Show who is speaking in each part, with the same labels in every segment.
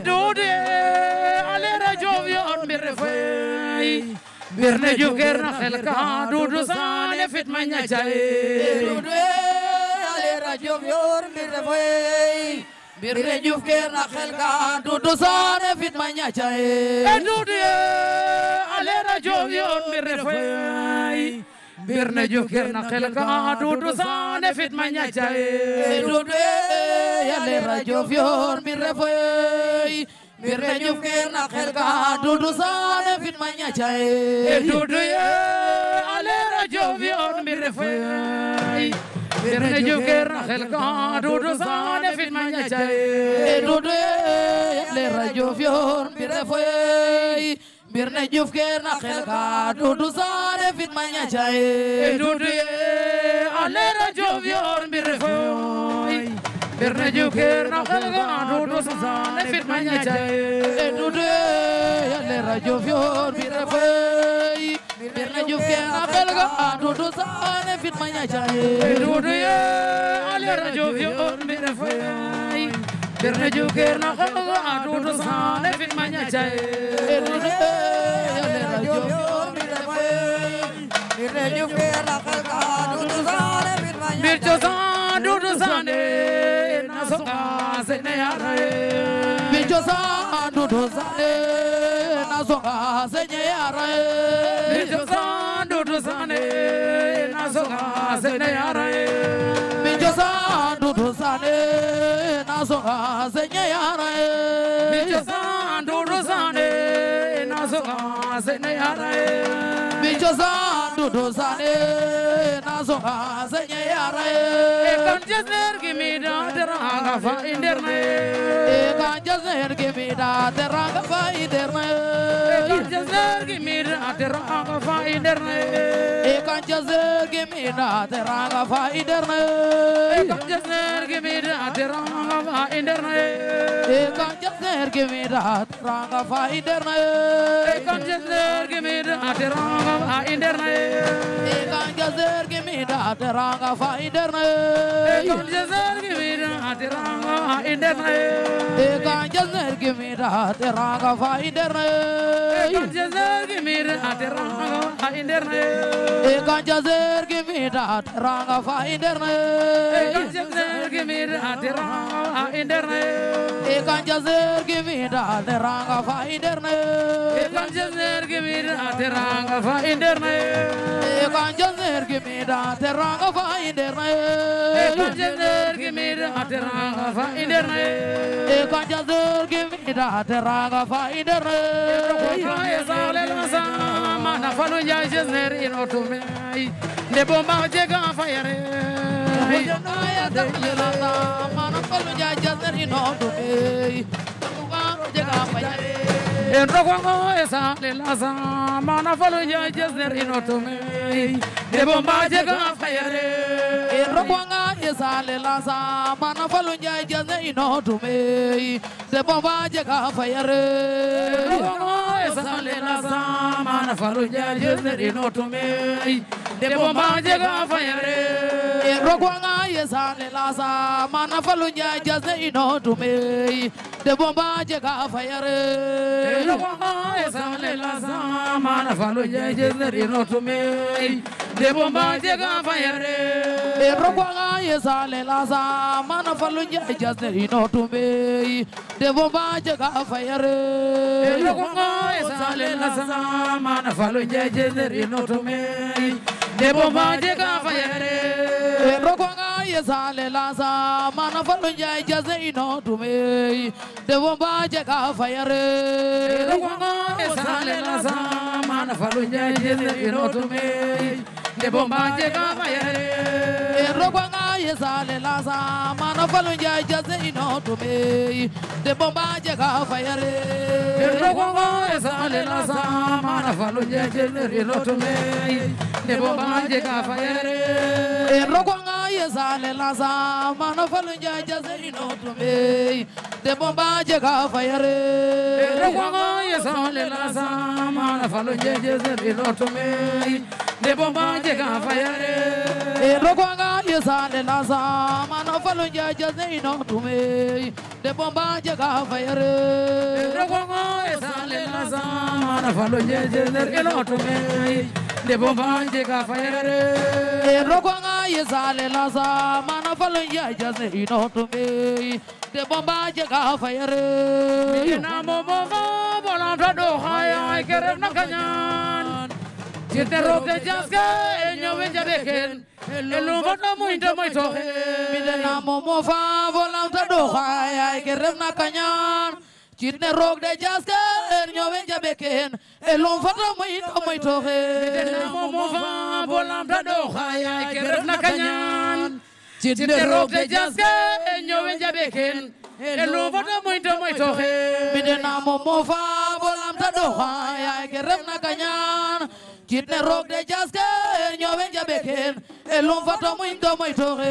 Speaker 1: duude aleere joof yoon mbirre fay mbirne jugeerna xel ka duudu saane fit ma ñacay duude aleere joof yoon mbirre fay mbirne jugeerna xel ka duudu saane fit ma ñacay duude aleere joof yoon mbirre fay mbirne jugeerna xel ka duudu fit ma ñacay duude yàlla rajo yor mi refey mi reñu ker na xel ga dudu saane fit ma ñacay e dudu ye
Speaker 2: ale rajo yor
Speaker 1: e dudu ye yàlla rajo yor mbir ne juf Berne juker na xelga dudu susane fit manya jaye dudu yale rajo fior bire fay Berne juker na xelga dudu susane fit manya jaye dudu yale rajo fior bire fay
Speaker 2: Berne juker na xelga dudu susane fit manya jaye dudu
Speaker 1: yale rajo fior bire fay Berne juker na xelga dudu susane fit manya jaye ne yare mi josa andu dosa e na so ga se ne yare mi josa andu dosa ne na so ga se ne yare mi josa andu dosa ne na so ga se ne yare mi josa andu dosa ne na so ga yare mi josa dudu sane na so a sanye yara e kan jasner gimi da teranga fa inderne e kan jasner gimi da teranga fa inderne e kan jasner gimi da teranga fa inderne e kan jasner gimi da teranga fa inderne e kan jasner gimi da teranga fa inderne e kan jasner gimi da teranga fa inderne e kan jasner gemid ateranga fa inderne ekan jazer gemid ateranga fa inderne ekan jazer gemid ateranga fa inderne ekan jazer gemid ateranga fa inderne ekan can't gemirat ranga fa inderne kanjazer gemirat ranga fa inderne kanjazer gemirat ranga fa inderne kanjazer gemirat ranga fa inderne Evangelist, give me that teranga finder na. Evangelist, give me that teranga finder na. Evangelist, give me that teranga finder na. Mana falu ya jesner inotume. Ne bomba jega fire. Evangelist, give me that mana falu ya jesner inotume. Ne bomba jega fire. en rokongo esa lelasa mana faloja jesner inotomey debo mbajega fayare en rokonga esa lelasa mana faloja jesner inotomey debo mbajega fayare rokongo esa lelasa mana faloja jesner inotomey debo mbajega fayare en rokonga esa lelasa mana faloja jesner inotomey de bomba jega fayare e samle la sama na falo jeje neri no tumi de bomba jega fayare e roko ga e sale la sama na falo jeje neri no tumi de bomba jega fayare e roko ga e sale la sama na falo jeje neri no tumi de bomba jega fayare e roko ye sale ye sale lasa mana fallu njaay jase ino tumey dewo mbaaje ka fayare ye rogwanga ye sale lasa mana fallu njaay jase ino tumey dewo mbaaje ka fayare ye rogwanga ye yezale laza mano falu ja jaze ino tumbe de bomba je ka fayare de bongo yezale laza mano falu ja jaze ino tumbe de bomba falu ja jaze ino tumbe de bomba jega fayare de gongo esale la sama na falo je je ner elo to me de bomba jega fayare e rogonga esale de bomba jega fayare na mo mo mo na kanyan jitero ke jaske enyo we jade ken elo mo mo inte mo to mi de na mo fa bolanta yaay gërëm na kañaan ciit ne roog de jaas keen ñoowe jabe keen e lom fata moyit a moy tooxe na moomu faa bo lam ta dooxa yaay gërëm na kañaan ciit ne roog de jaas keen ñoowe jabe keen e lom fata moyit a moy tooxe mi de na moomu faa bo lam ta dooxa yaay gërëm na kañaan ciit ne roog de jaas keen ñoowe jabe keen e lom fata moyit a moy tooxe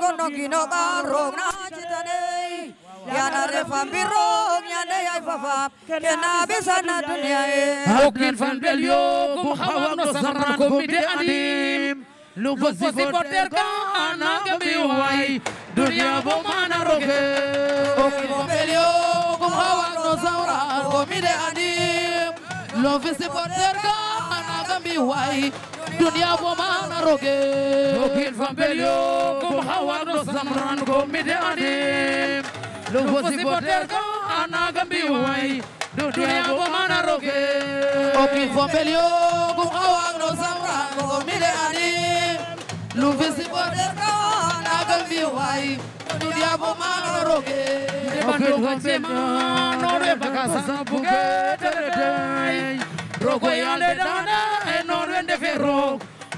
Speaker 1: gondo gino ban rong na chitane yana re fam bi rong lu fosi poter poter ka na gabi wai dunia daroge mokil fambelio kum hawando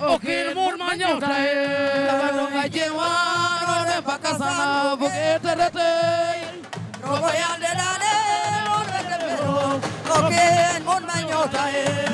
Speaker 2: porque el mur mañana trae. La mano me lleva, no es
Speaker 1: pa' casa, porque te rete. No voy a andar, no es porque el mur mañana trae.